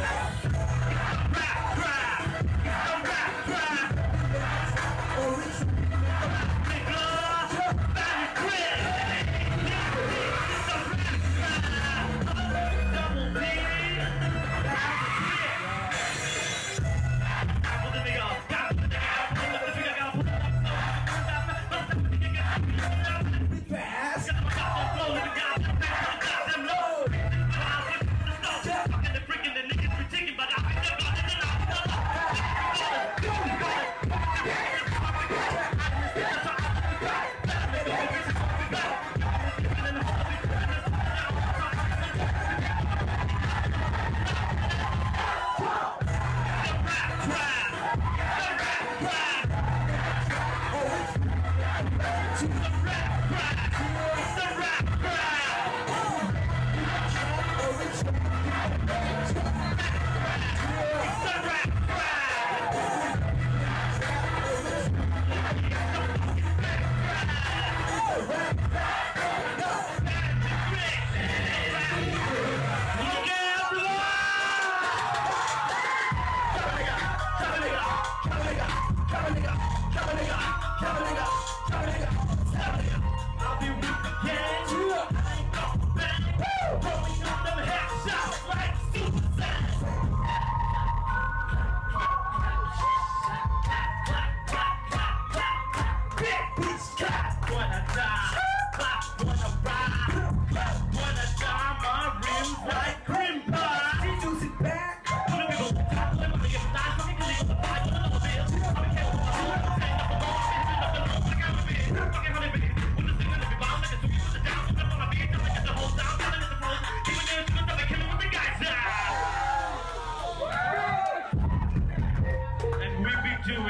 Yeah.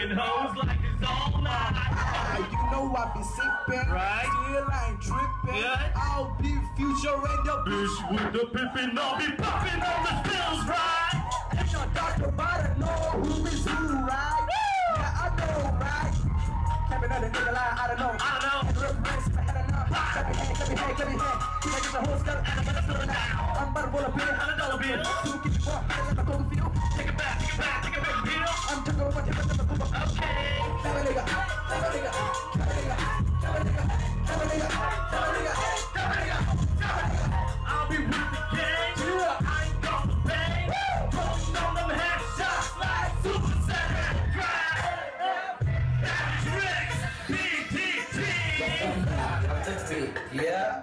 Doing hoes like it's all night. Ah, you know I be sipping, Right. Still I ain't tripping. Yeah. I'll be future and the Bitch with the pimpin', I'll be popping on the pills, right? If your doctor about to know who is who, right? Yeah, I know, right? Can't be another nigga lie, I don't know. I don't know. To reference, I had enough. Clap your hand, clap your hand, clap your hand. Can I get the whole skirt and I'm gonna slow now? I'm about to roll a bill. Hundred dollar bill. Yeah.